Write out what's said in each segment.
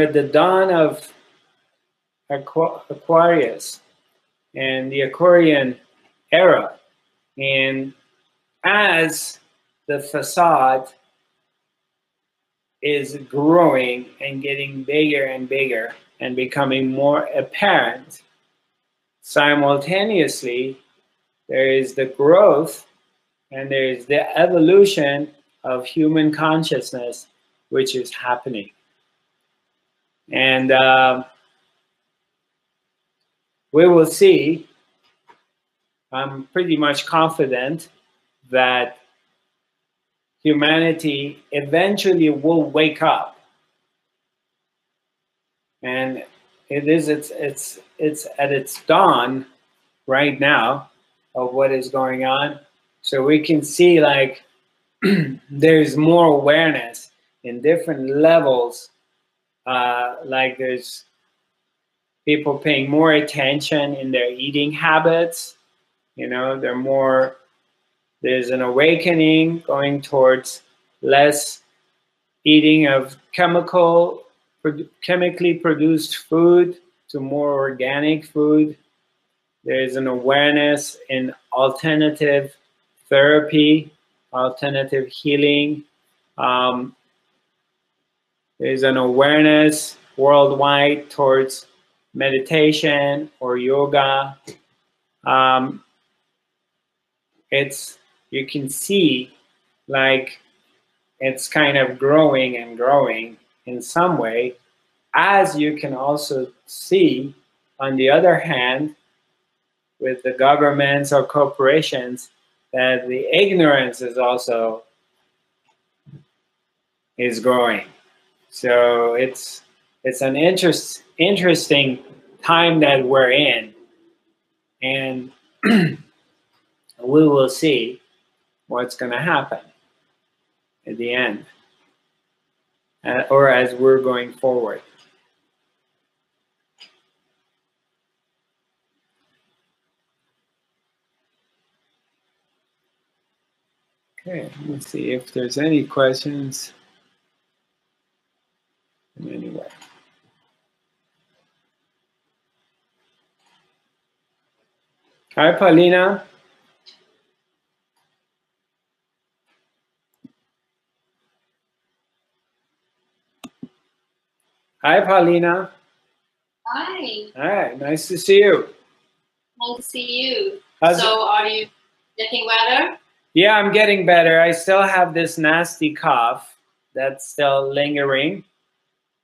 at the dawn of Aqu Aquarius and the Aquarian era. And as the facade is growing and getting bigger and bigger and becoming more apparent, simultaneously, there is the growth and there is the evolution of human consciousness, which is happening. And uh, we will see, I'm pretty much confident that humanity eventually will wake up. And it is it's it's it's at its dawn right now of what is going on. So we can see like there's more awareness in different levels. Uh, like there's people paying more attention in their eating habits. You know, they're more, there's an awakening going towards less eating of chemical, chemically produced food to more organic food. There's an awareness in alternative therapy, alternative healing. Um, there's an awareness worldwide towards meditation or yoga. Um, it's you can see like it's kind of growing and growing in some way as you can also see on the other hand with the governments or corporations that the ignorance is also is growing so it's it's an interest interesting time that we're in and we will see what's going to happen at the end uh, or as we're going forward Okay, let's see if there's any questions. Anyway. Hi, Paulina. Hi, Paulina. Hi. Hi, nice to see you. Nice to see you. How's so, are you getting better? Yeah, I'm getting better. I still have this nasty cough that's still lingering,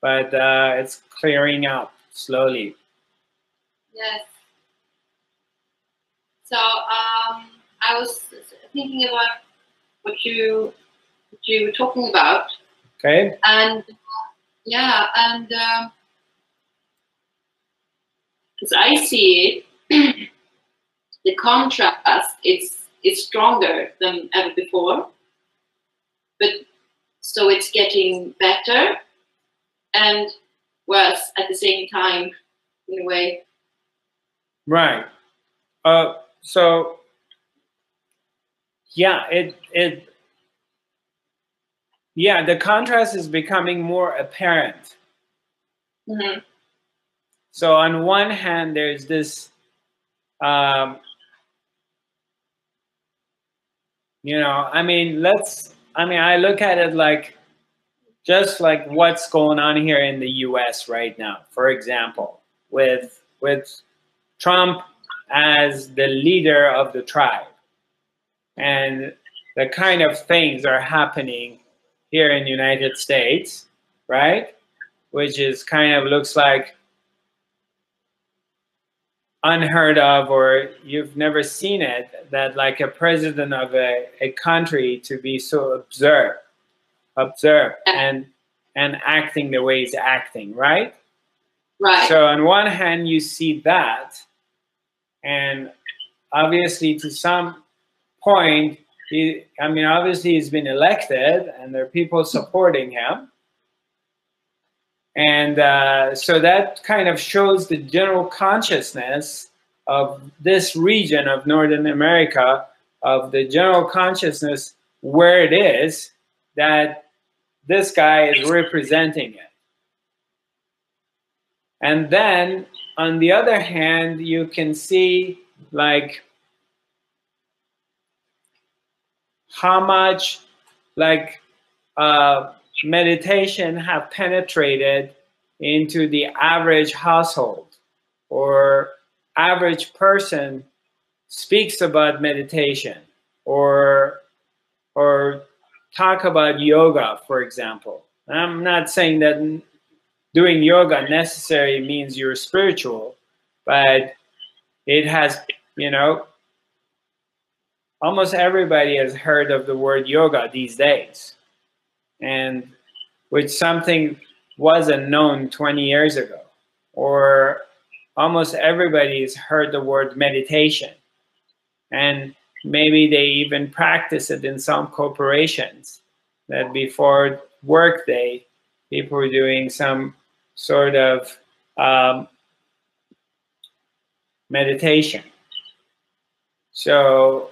but uh, it's clearing up slowly. Yes. So um, I was thinking about what you what you were talking about. Okay. And uh, yeah, and as um, I see it, the contrast is is stronger than ever before. But so it's getting better, and whereas at the same time, in a way. Right. Uh, so yeah, it it yeah, the contrast is becoming more apparent. Mm-hmm. So on one hand, there's this um, you know i mean let's i mean i look at it like just like what's going on here in the us right now. For example with with trump as the leader of the tribe and the kind of things are happening here in the united states right which is kind of looks like unheard of or you've never seen it that like a president of a, a country to be so observed observed and and acting the way he's acting right? Right. So on one hand you see that and obviously to some point he i mean obviously he's been elected and there are people supporting him. And uh, so that kind of shows the general consciousness of this region of Northern America, of the general consciousness where it is that this guy is representing it. And then on the other hand, you can see like how much like uh, meditation have penetrated into the average household or average person speaks about meditation or or talk about yoga for example. I'm not saying that doing yoga necessarily means you're spiritual but it has you know almost everybody has heard of the word yoga these days. And which something wasn't known 20 years ago or almost everybody's heard the word meditation. And maybe they even practice it in some corporations that before workday people were doing some sort of um, meditation so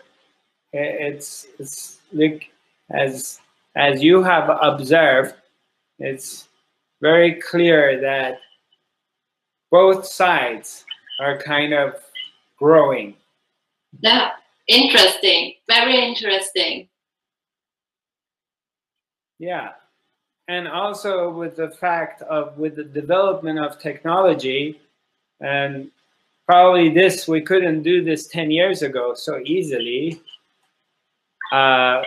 it's it's like as as you have observed it's very clear that both sides are kind of growing. Yeah, interesting. Very interesting. Yeah. And also with the fact of with the development of technology and probably this we couldn't do this 10 years ago so easily uh,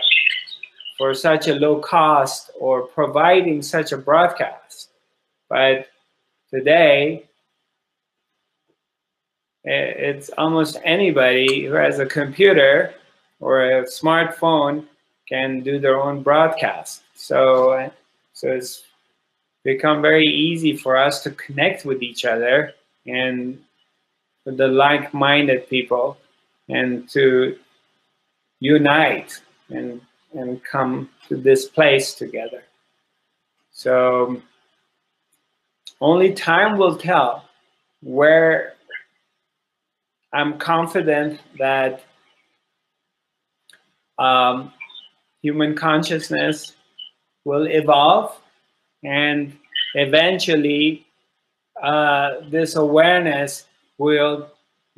for such a low cost or providing such a broadcast but today Eh, it's almost anybody who has a computer or a smartphone can do their own broadcast. So, eh, so it's become very easy for us to connect with each other and with the like-minded people and to unite and and come to this place together. So only time will tell where I'm confident that um, human consciousness will evolve and eventually uh, this awareness will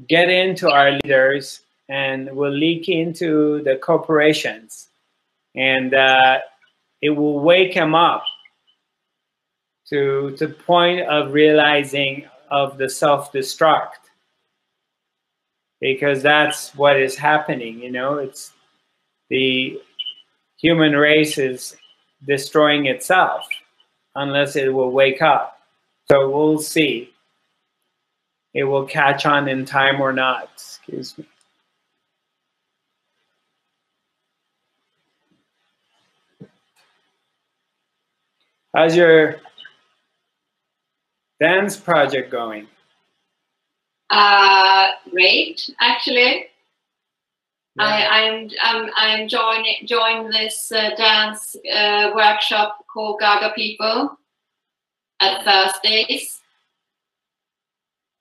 get into our leaders and will leak into the corporations. And uh, it will wake them up to the point of realizing of the self-destruct because that's what is happening. You know, it's the human race is destroying itself unless it will wake up. So we'll see. It will catch on in time or not. Excuse me. How's your dance project going? Uh, great, actually. Yeah. I, I'm I'm I'm joining joining this uh, dance uh, workshop called Gaga People at Thursdays.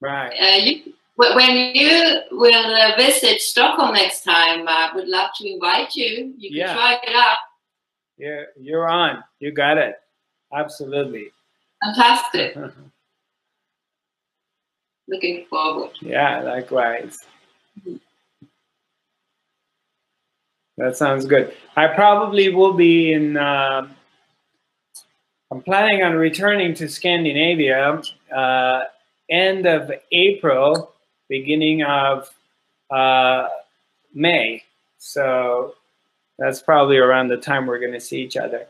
Right. Uh, you, when you will uh, visit Stockholm next time, I would love to invite you. You can yeah. try it out. Yeah, you're on. You got it. Absolutely. Fantastic. looking forward. Yeah, likewise. Mm-hmm. That sounds good. I probably will be in. Uh, I'm planning on returning to Scandinavia uh, end of April, beginning of uh, May. So that's probably around the time we're going to see each other.